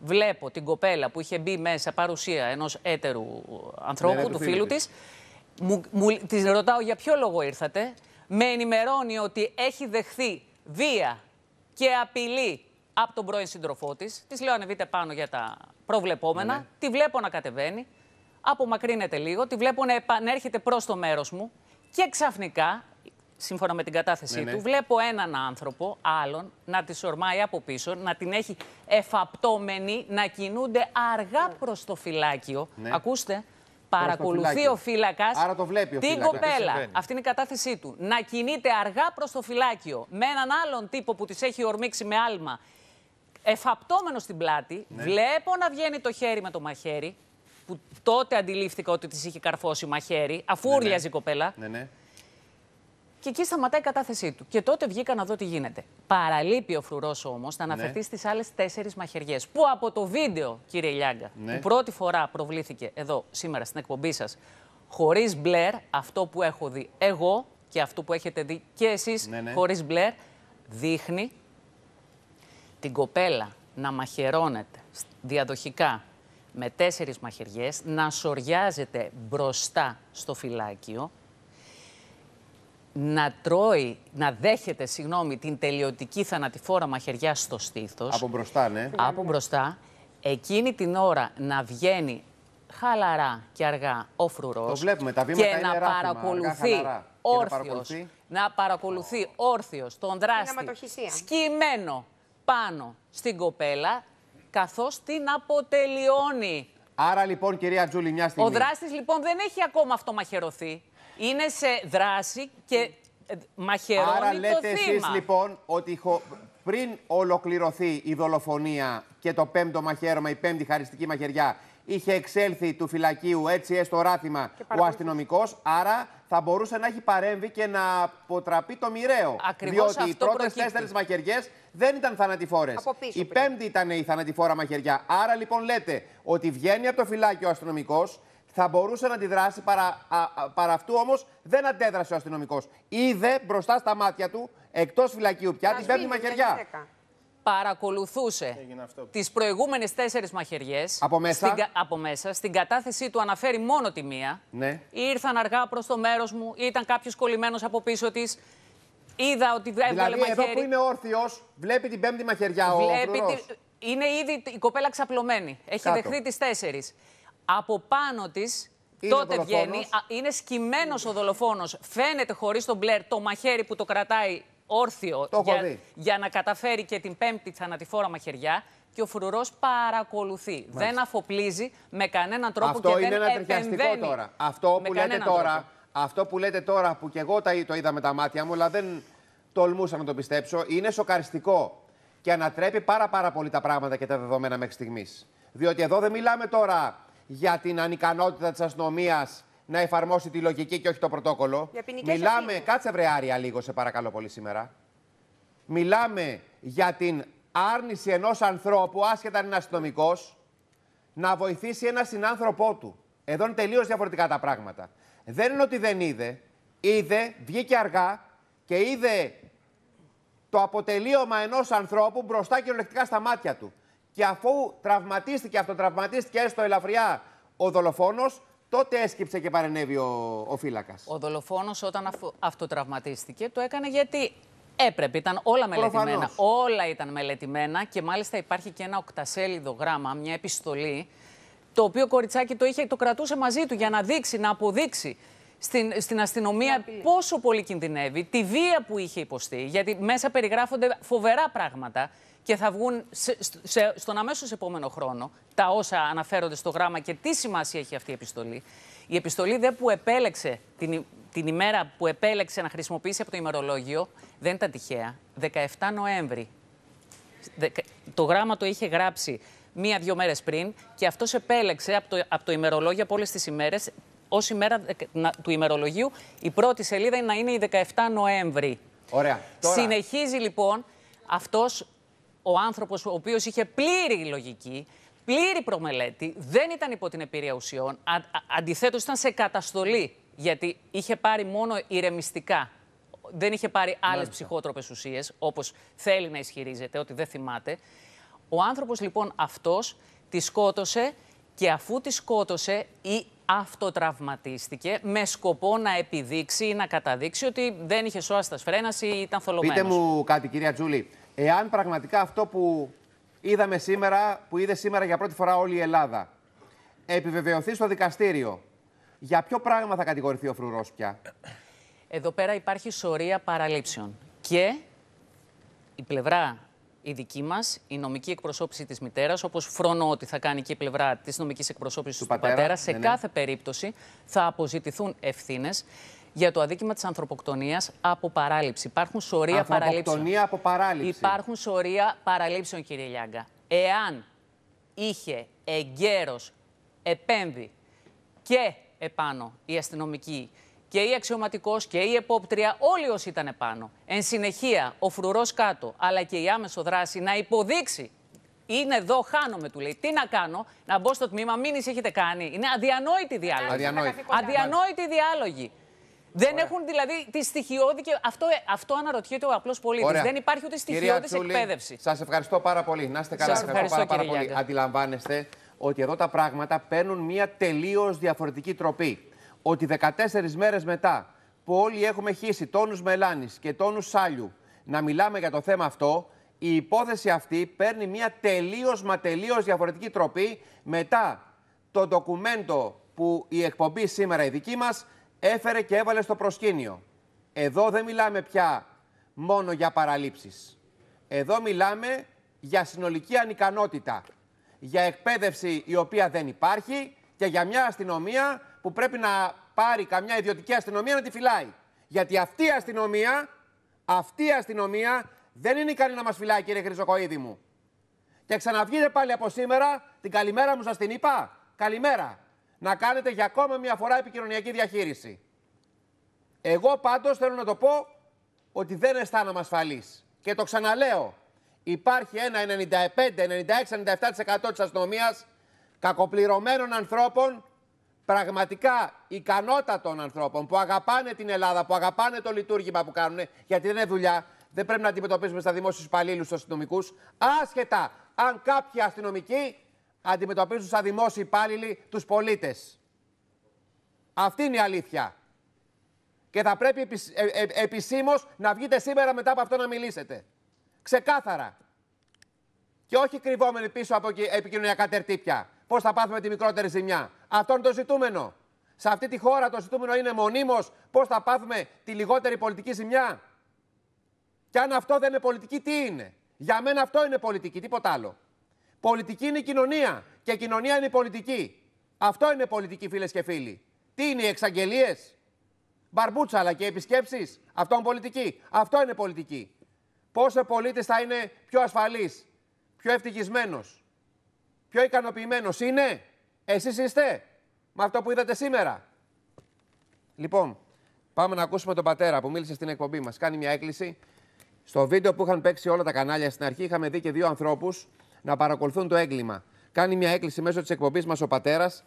βλέπω την κοπέλα που είχε μπει μέσα παρουσία ενός έτερου ανθρώπου, ναι, ναι, του φίλου της. Μου, μου, της ρωτάω για ποιο λόγο ήρθατε. Με ενημερώνει ότι έχει δεχθεί βία και απειλή από τον πρώην σύντροφό της. Της λέω ανεβείτε πάνω για τα προβλεπόμενα. Ναι. Τη βλέπω να κατεβαίνει. Απομακρύνεται λίγο. Τη βλέπω να επανέρχεται προς το μέρος μου. Και ξαφνικά, σύμφωνα με την κατάθεσή ναι, του, βλέπω έναν άνθρωπο, άλλον, να τη ορμάει από πίσω, να την έχει εφαπτώμενη, να κινούνται αργά προς το φυλάκιο. Ακούστε. Παρακολουθεί ο φύλακας την κοπέλα. Αυτή είναι η κατάθεσή του. Να κινείται αργά προς το φυλάκιο με έναν άλλον τύπο που της έχει ορμήξει με άλμα. Εφαπτώμενος στην πλάτη. Ναι. Βλέπω να βγαίνει το χέρι με το μαχαίρι. Που τότε αντιλήφθηκα ότι της είχε καρφώσει μαχαίρι, αφού ναι, ναι. η κοπέλα. Ναι, ναι. Και εκεί σταματάει η κατάθεσή του. Και τότε βγήκα να δω τι γίνεται. Παραλείπει ο φρουρός όμως να αναφερθεί ναι. στις άλλες τέσσερις μαχαιριές. Που από το βίντεο, κύριε Λιάγκα, ναι. που πρώτη φορά προβλήθηκε εδώ σήμερα στην εκπομπή σας, χωρίς μπλερ, αυτό που έχω δει εγώ και αυτό που έχετε δει και εσείς ναι, ναι. χωρίς μπλερ, δείχνει την κοπέλα να μαχαιρώνεται διαδοχικά με τέσσερις μαχαιριές, να σοριάζεται μπροστά στο φυλάκιο, να τρώει, να δέχεται, συγγνώμη, την τελειωτική θανατηφόρα μαχαιριά στο στήθος. Από μπροστά, ναι. Από μπροστά. Εκείνη την ώρα να βγαίνει χαλαρά και αργά ο φρουρός. Το βλέπουμε, τα βήματα και να παρακολουθεί όρθιος, να παρακολουθεί όρθιος τον δράστη σκυμμένο πάνω στην κοπέλα, καθώς την αποτελειώνει. Άρα λοιπόν, κυρία Τζούλη, μια στιγμή. Ο δράστης λοιπόν δεν έχει ακόμα αυτομαχαιρωθεί είναι σε δράση και ε, μαχαιρώνει Άρα λέτε εσείς λοιπόν ότι πριν ολοκληρωθεί η δολοφονία και το πέμπτο μαχαίρωμα, η πέμπτη χαριστική μαχαιριά, είχε εξέλθει του φυλακίου έτσι έστω ράθιμα ο αστυνομικός. Άρα θα μπορούσε να έχει παρέμβει και να αποτραπεί το μοιραίο. Ακριβώς διότι οι πρώτες τέσσερις μαχαιριές δεν ήταν θανατηφόρες. Η πέμπτη ήταν η θανατηφόρα μαχαιριά. Άρα λοιπόν λέτε ότι βγαίνει από το φυλάκιο ο αστυνομικός, θα μπορούσε να αντιδράσει. Παρά, παρά αυτού όμως δεν αντέδρασε ο αστυνομικός. Είδε μπροστά στα μάτια του, εκτός φυλακίου πια, την πέμπτη μαχαιριά. Παρακολουθούσε τις προηγούμενες τέσσερις μαχαιριές. Από μέσα. Στην, από μέσα. Στην κατάθεσή του αναφέρει μόνο τη μία. Ναι. Ήρθαν αργά προς το μέρος μου, ήταν κάποιος κολλημένος από πίσω της. Είδα ότι έβγαλε δηλαδή, μαχαίρι. Εδώ που είναι όρθιος, βλέπει την πέμπτη μαχαιριά βλέπει ο τη... Είναι ήδη η κοπέλα ξαπλωμένη. Έχει Κάτω. δεχθεί τις τέσσερις από πάνω της. Τότε βγαίνει, είναι σκυμμένος ο δολοφόνος. Φαίνεται χωρίς τον μπλερ το μαχαίρι που το κρατάει όρθιο για, για, να καταφέρει και την πέμπτη θανατηφόρα μαχαιριά. Και ο φρουρός παρακολουθεί. Δεν αφοπλίζει με κανέναν τρόπο αυτό και είναι δεν ένα τώρα. Αυτό που λέτε τώρα, αυτό που λέτε τώρα, που και εγώ το είδα με τα μάτια μου, αλλά δεν τολμούσα να το πιστέψω, είναι σοκαριστικό και ανατρέπει πάρα, πάρα πολύ τα πράγματα και τα δεδομένα μέχρι στιγμής. Διότι εδώ δεν μιλάμε τώρα για την ανικανότητα της αστυνομίας να εφαρμόσει τη λογική και όχι το πρωτόκολλο. Μιλάμε, κάτσε βρεάρια λίγο σε παρακαλώ πολύ σήμερα. Μιλάμε για την άρνηση ενός ανθρώπου, άσχετα αν είναι αστυνομικός, να βοηθήσει ένα συνάνθρωπό του. Εδώ είναι τελείως διαφορετικά τα πράγματα. Δεν είναι ότι δεν είδε. Είδε, βγήκε αργά και είδε το αποτελείωμα ενός ανθρώπου μπροστά κυριολεκτικά στα μάτια του. Και αφού τραυματίστηκε, αυτοτραυματίστηκε έστω ελαφριά ο δολοφόνος, τότε έσκυψε και παρενέβη ο, ο φύλακας. Ο δολοφόνος, όταν αυτοτραυματίστηκε, το έκανε γιατί έπρεπε. Ήταν όλα μελετημένα. Όλα ήταν μελετημένα και μάλιστα υπάρχει και ένα οκτασέλιδο γράμμα, μια επιστολή, το οποίο κοριτσάκι το, είχε, το κρατούσε μαζί του για να δείξει, να αποδείξει στην, στην αστυνομία πόσο πολύ κινδυνεύει, τη βία που είχε υποστεί, γιατί μέσα περιγράφονται φοβερά πράγματα και θα βγουν σε, σε, στον αμέσως επόμενο χρόνο τα όσα αναφέρονται στο γράμμα και τι σημασία έχει αυτή η επιστολή. Η επιστολή δε που επέλεξε την, την ημέρα που επέλεξε να χρησιμοποιήσει από το ημερολόγιο δεν ήταν τυχαία. 17 Νοέμβρη. Το γράμμα το είχε γράψει μία-δύο μέρες πριν και αυτός επέλεξε από το, από το ημερολόγιο από όλες τις ημέρες ως ημέρα του ημερολογίου η πρώτη σελίδα να είναι η 17 Νοέμβρη. Ωραία. Συνεχίζει λοιπόν αυτός ο άνθρωπος ο οποίος είχε πλήρη λογική, πλήρη προμελέτη, δεν ήταν υπό την επίρρεια ουσιών, α, αντιθέτως ήταν σε καταστολή, γιατί είχε πάρει μόνο ηρεμιστικά. Δεν είχε πάρει άλλες ψυχότροπες ουσίες, όπως θέλει να ισχυρίζεται, ότι δεν θυμάται. Ο άνθρωπος λοιπόν αυτός τη σκότωσε και αφού τη σκότωσε ή αυτοτραυματίστηκε με σκοπό να επιδείξει ή να καταδείξει ότι δεν είχε σώα τα σφρένας ή ήταν θολωμένος. Πείτε μου κάτι, κυρία Τζούλη. Εάν πραγματικά αυτό που είδαμε σήμερα, που είδε σήμερα για πρώτη φορά όλη η Ελλάδα, επιβεβαιωθεί στο δικαστήριο, για ποιο πράγμα θα κατηγορηθεί ο Φρουρός πια; Εδώ πέρα υπάρχει σωρία παραλήψεων. Και η πλευρά η δική μας, η νομική εκπροσώπηση της μητέρας, όπως φρονώ ότι θα κάνει και η πλευρά της νομικής εκπροσώπησης του, πατέρα, σε ναι, ναι. κάθε περίπτωση θα αποζητηθούν ευθύνες για το αδίκημα της ανθρωποκτονίας από παράληψη. Υπάρχουν σωρία παραλήψεων. από παράληψη. Υπάρχουν σωρία παραλήψεων, κύριε Λιάγκα. Εάν είχε εγκαίρως επέμβει και επάνω η αστυνομική και η αξιωματικός και η επόπτρια, όλοι όσοι ήταν πάνω. Εν συνεχεία, ο φρουρός κάτω, αλλά και η άμεσο δράση να υποδείξει. Είναι εδώ, χάνομαι, του λέει. Τι να κάνω, να μπω στο τμήμα, μην έχετε κάνει. Είναι αδιανόητη διάλογη. Αδιανόητη. Αδιανόητη διάλογη. Δεν έχουν δηλαδή τη στοιχειώδη και αυτό, αυτό αναρωτιέται ο απλός πολίτης. Δεν υπάρχει ούτε στοιχειώδης εκπαίδευση. Σας ευχαριστώ πάρα πολύ. Να είστε καλά. Σας ευχαριστώ, πάρα, πάρα πολύ. Αντιλαμβάνεστε ότι εδώ τα πράγματα παίρνουν μια τελείως διαφορετική τροπή ότι 14 μέρες μετά που όλοι έχουμε χύσει τόνους μελάνης και τόνους σάλιου να μιλάμε για το θέμα αυτό, η υπόθεση αυτή παίρνει μια τελείως μα τελείως διαφορετική τροπή μετά το ντοκουμέντο που η εκπομπή σήμερα η δική μας έφερε και έβαλε στο προσκήνιο. Εδώ δεν μιλάμε πια μόνο για παραλήψεις. Εδώ μιλάμε για συνολική ανικανότητα, για εκπαίδευση η οποία δεν υπάρχει και για μια αστυνομία που πρέπει να πάρει καμιά ιδιωτική αστυνομία να τη φυλάει. Γιατί αυτή η αστυνομία, αυτή η αστυνομία δεν είναι ικανή να μας φυλάει, κύριε Χρυσοκοίδη μου. Και ξαναβγείτε πάλι από σήμερα, την καλημέρα μου σας την είπα. Καλημέρα. Να κάνετε για ακόμα μια φορά επικοινωνιακή διαχείριση. Εγώ πάντως θέλω να το πω ότι δεν αισθάνομαι ασφαλής. Και το ξαναλέω. Υπάρχει ένα 95, 96, 97% της αστυνομίας κακοπληρωμένων ανθρώπων πραγματικά ικανότατων ανθρώπων που αγαπάνε την Ελλάδα, που αγαπάνε το λειτουργήμα που κάνουν, γιατί δεν είναι δουλειά. Δεν πρέπει να αντιμετωπίσουμε στα δημόσιους υπαλλήλους, στου αστυνομικούς, άσχετα αν κάποιοι αστυνομικοί αντιμετωπίζουν στα δημόσιοι υπάλληλοι τους πολίτες. Αυτή είναι η αλήθεια. Και θα πρέπει ε, ε, επισήμως να βγείτε σήμερα μετά από αυτό να μιλήσετε. Ξεκάθαρα. Και όχι κρυβόμενοι πίσω από επικοινωνιακά τερτύπια. Πώς θα πάθουμε τη μικρότερη ζημιά. Αυτό είναι το ζητούμενο. Σε αυτή τη χώρα το ζητούμενο είναι μονίμως πώς θα πάθουμε τη λιγότερη πολιτική ζημιά. Και αν αυτό δεν είναι πολιτική, τι είναι; Για μένα αυτό είναι πολιτική, τίποτα άλλο. Πολιτική είναι η κοινωνία και η κοινωνία είναι η πολιτική. Αυτό είναι πολιτική, φίλες και φίλοι. Τι είναι οι εξαγγελίες, μπαρμπούτσα αλλά και επισκέψεις. Αυτό είναι πολιτική. Αυτό είναι πολιτική. Πόσο πολίτες θα είναι πιο ασφαλή, πιο ευτυχισμένος, πιο ικανοποιημένος είναι; Εσείς είστε με αυτό που είδατε σήμερα. Λοιπόν, πάμε να ακούσουμε τον πατέρα που μίλησε στην εκπομπή μας. Κάνει μια έκκληση. Στο βίντεο που είχαν παίξει όλα τα κανάλια στην αρχή, είχαμε δει και δύο ανθρώπους να παρακολουθούν το έγκλημα. Κάνει μια έκκληση μέσω της εκπομπής μας ο πατέρας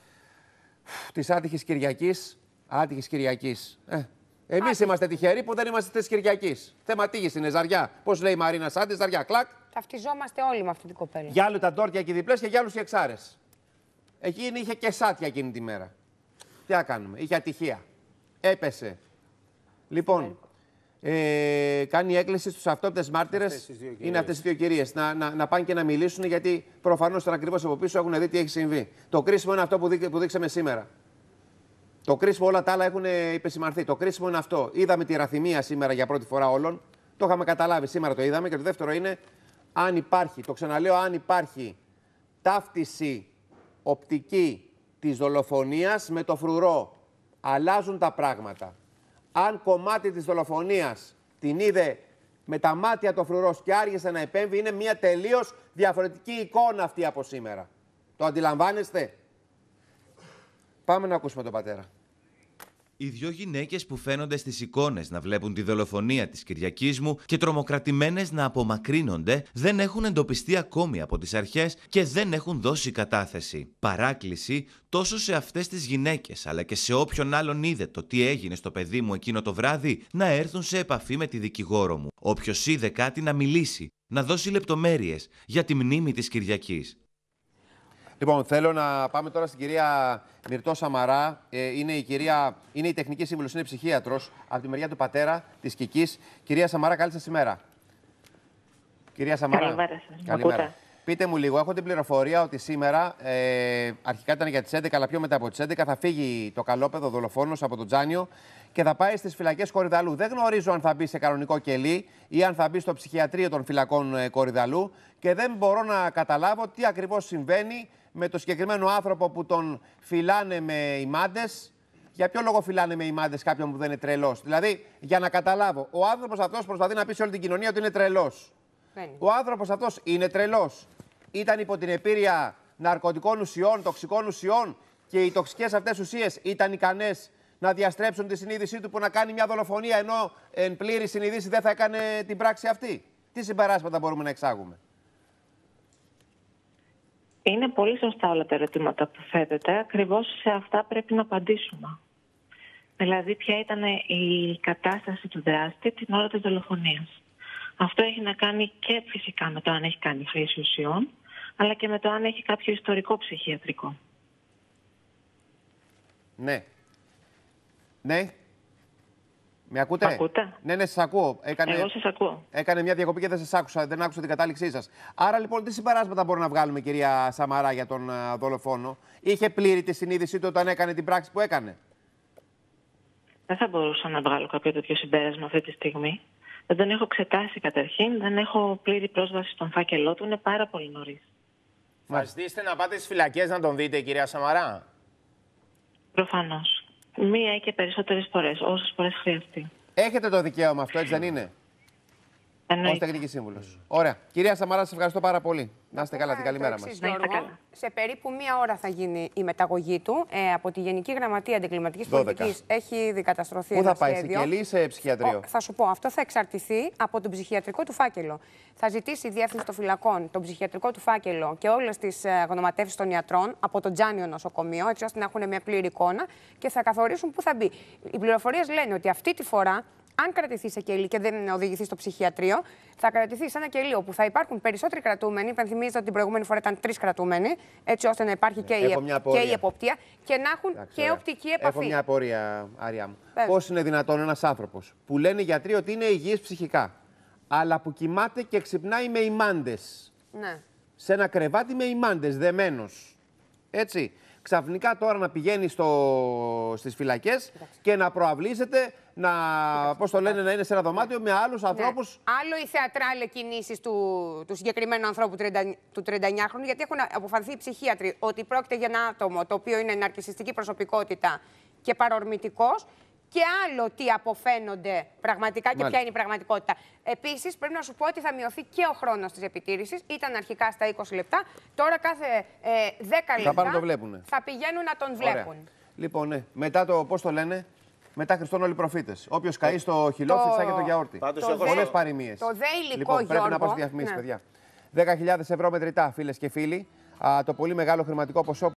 της άτυχης Κυριακής. Άτυχης Κυριακής. Ε, Εμείς είμαστε τυχεροί που δεν είμαστε της Κυριακής. Θέμα τύχης είναι ζαριά. Πώς λέει η Μαρίνα Σάντι, ζαριά, κλακ. Ταυτιζόμαστε όλοι με αυτή την κοπέλα. Για άλλου τα τόρτια και διπλές και για άλλους οι εξάρες. Εκείνη είχε και σάτια εκείνη τη μέρα. Τι να κάνουμε, είχε ατυχία. Έπεσε. Λοιπόν, ε, κάνει έκκληση στους αυτόπτες μάρτυρες. Είναι αυτές οι δύο κυρίες. Να, να, να πάνε και να μιλήσουν, γιατί προφανώς ήταν ακριβώς από πίσω έχουν δει τι έχει συμβεί. Το κρίσιμο είναι αυτό που, δεί, που δείξαμε σήμερα. Το κρίσιμο όλα τα άλλα έχουν υπεσημανθεί. Το κρίσιμο είναι αυτό. Είδαμε τη ραθυμία σήμερα για πρώτη φορά όλων. Το είχαμε καταλάβει, σήμερα το είδαμε. Και το δεύτερο είναι αν υπάρχει, το ξαναλέω, αν υπάρχει ταύτιση οπτική της δολοφονίας με το φρουρό. Αλλάζουν τα πράγματα. Αν κομμάτι της δολοφονίας την είδε με τα μάτια το φρουρός και άργησε να επέμβει, είναι μια τελείως διαφορετική εικόνα αυτή από σήμερα. Το αντιλαμβάνεστε; Πάμε να ακούσουμε τον πατέρα. Οι δυο γυναίκες που φαίνονται στις εικόνες να βλέπουν τη δολοφονία της Κυριακής μου και τρομοκρατημένες να απομακρύνονται δεν έχουν εντοπιστεί ακόμη από τις αρχές και δεν έχουν δώσει κατάθεση. Παράκληση τόσο σε αυτές τις γυναίκες αλλά και σε όποιον άλλον είδε το τι έγινε στο παιδί μου εκείνο το βράδυ να έρθουν σε επαφή με τη δικηγόρο μου. Όποιος είδε κάτι να μιλήσει να δώσει λεπτομέρειες για τη μνήμη της Κυριακής. Λοιπόν, θέλω να πάμε τώρα στην κυρία Μυρτώ Σαμαρά. Ε, είναι, η κυρία, είναι η τεχνική σύμβουλος, είναι ψυχίατρος από τη μεριά του πατέρα της Κικής. Κυρία Σαμαρά, καλή σας ημέρα. Κυρία Σαμαρά. Καλημέρα σας. Καλημέρα. Πείτε μου λίγο, έχω την πληροφορία ότι σήμερα, ε, αρχικά ήταν για τις 11, αλλά πιο μετά από τις 11, θα φύγει το καλόπεδο δολοφόνος από τον Τζάνιο και θα πάει στις φυλακές Κορυδαλού. Δεν γνωρίζω αν θα μπει σε κανονικό κελί ή αν θα μπει στο ψυχιατρίο των φυλακών ε, Κορυδαλού και δεν μπορώ να καταλάβω τι ακριβώς συμβαίνει με το συγκεκριμένο άνθρωπο που τον φυλάνε με ημάντες. Για ποιο λόγο φυλάνε με ημάντες κάποιον που δεν είναι τρελός; Δηλαδή, για να καταλάβω, ο άνθρωπος αυτός προσπαθεί να πει σε όλη την κοινωνία ότι είναι τρελός. Ο άνθρωπος αυτός είναι τρελός. Ήταν υπό την επίρρεια ναρκωτικών ουσιών, τοξικών ουσιών και οι τοξικές αυτές ουσίες ήταν ικανές να διαστρέψουν τη συνείδησή του που να κάνει μια δολοφονία ενώ εν πλήρη συνείδηση δεν θα έκανε την πράξη αυτή. Τι συμπεράσματα μπορούμε να εξάγουμε; Είναι πολύ σωστά όλα τα ερωτήματα που θέτετε. Ακριβώς σε αυτά πρέπει να απαντήσουμε. Δηλαδή, ποια ήταν η κατάσταση του δράστη την ώρα της δολοφονίας. Αυτό έχει να κάνει και φυσικά με το αν έχει κάνει χρήση ουσιών, αλλά και με το αν έχει κάποιο ιστορικό ψυχιατρικό. Ναι. Ναι. Με ακούτε; ακούτε; Ναι, ναι, σας ακούω. Έκανε... Εγώ σας ακούω. Έκανε μια διακοπή και δεν σας άκουσα, δεν άκουσα την κατάληξή σας. Άρα λοιπόν, τι συμπεράσματα μπορούμε να βγάλουμε, κυρία Σαμαρά, για τον uh, δολοφόνο; Είχε πλήρη τη συνείδησή του όταν έκανε την πράξη που έκανε; Δεν θα μπορούσα να βγάλω κάποιο τέτοιο συμπέρασμα αυτή τη στιγμή. Δεν τον έχω εξετάσει καταρχήν, δεν έχω πλήρη πρόσβαση στον φάκελό του, είναι πάρα πολύ νωρίς. Θα ζητήσετε να πάτε στις φυλακές να τον δείτε, κυρία Σαμαρά. Προφανώς. Μία ή και περισσότερες φορές, όσες φορές χρειαστεί. Έχετε το δικαίωμα αυτό, έτσι δεν είναι; Ω τεχνική σύμβουλος. Ωραία. Κυρία Σαμαρά, σας ευχαριστώ πάρα πολύ. Να είστε καλά, την καλημέρα μας. Σε περίπου μία ώρα θα γίνει η μεταγωγή του. Ε, από τη Γενική Γραμματεία Αντικλιματικής Πολιτικής έχει ήδη καταστρωθεί. Πού θα πάει, σε κελί ή σε ψυχιατρίο; θα σου πω, αυτό θα εξαρτηθεί από τον ψυχιατρικό του φάκελο. Θα ζητήσει η Διεύθυνση των Φυλακών τον ψυχιατρικό του φάκελο και όλες τις ε, γνωματεύσεις των ιατρών από το Τζάνιο Νοσοκομείο, έτσι ώστε να έχουν μια πλήρη εικόνα και θα καθορίσουν πού θα μπει. Οι πληροφορίες λένε ότι αυτή τη φορά αν κρατηθείς σε κελί και δεν οδηγηθείς στο ψυχιατρίο, θα κρατηθείς σε ένα κελί όπου θα υπάρχουν περισσότεροι κρατούμενοι. Υπενθυμίζω ότι την προηγούμενη φορά ήταν τρεις κρατούμενοι, έτσι ώστε να υπάρχει και, η, και η εποπτεία και να έχουν Εντάξει, και οπτική επαφή. Έχω μια απορία, Άρια μου. Πώς είναι δυνατόν ένας άνθρωπος που λένε οι γιατροί ότι είναι υγιής ψυχικά, αλλά που κοιμάται και ξυπνάει με ημάντε. Ναι. Σε ένα κρεβάτι με ημάντε, δεμένος. Έτσι ξαφνικά τώρα να πηγαίνει στο, στις φυλακές και να προαυλίζεται, να, πώς το λένε, να είναι σε ένα δωμάτιο με άλλους ναι. ανθρώπους. Άλλο οι θεατράλε κινήσεις του, του συγκεκριμένου ανθρώπου του 39χρονου, γιατί έχουν αποφανθεί οι ψυχίατροι ότι πρόκειται για ένα άτομο το οποίο είναι ναρκιστική προσωπικότητα και παρορμητικός και άλλο τι αποφαίνονται πραγματικά και ποια είναι η πραγματικότητα. Επίσης, πρέπει να σου πω ότι θα μειωθεί και ο χρόνος της επιτήρησης. Ήταν αρχικά στα 20 λεπτά. Τώρα κάθε ε, 10 λεπτά θα, το θα πηγαίνουν να τον βλέπουν. Λοιπόν, ναι. Μετά το, πώς το λένε, μετά Χριστόν όλοι προφήτες. Όποιος καεί στο χυλό, το... και το γιαούρτι. Πολλές παροιμίες. Το δε υλικό λοιπόν, Πρέπει να πάω στη διαφημίσεις, ναι. παιδιά. 10.000 ευρώ μετρητά, φίλες και φίλοι. Α, το πολύ μεγάλο χρηματικό ποσό